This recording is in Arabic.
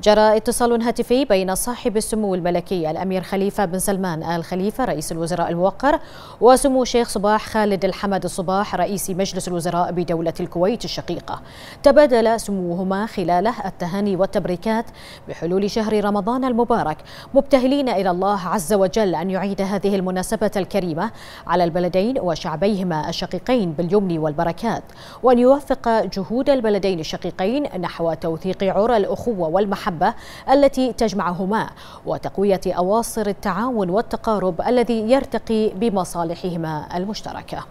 جرى اتصال هاتفي بين صاحب السمو الملكي الأمير خليفة بن سلمان آل خليفة رئيس الوزراء الموقر وسمو الشيخ صباح خالد الحمد الصباح رئيس مجلس الوزراء بدولة الكويت الشقيقة. تبادل سموهما خلاله التهاني والتبريكات بحلول شهر رمضان المبارك مبتهلين إلى الله عز وجل أن يعيد هذه المناسبة الكريمة على البلدين وشعبيهما الشقيقين باليمن والبركات وأن يوفق جهود البلدين الشقيقين نحو توثيق عرى الأخوة والمحبة المحبة التي تجمعهما وتقوية أواصر التعاون والتقارب الذي يرتقي بمصالحهما المشتركة.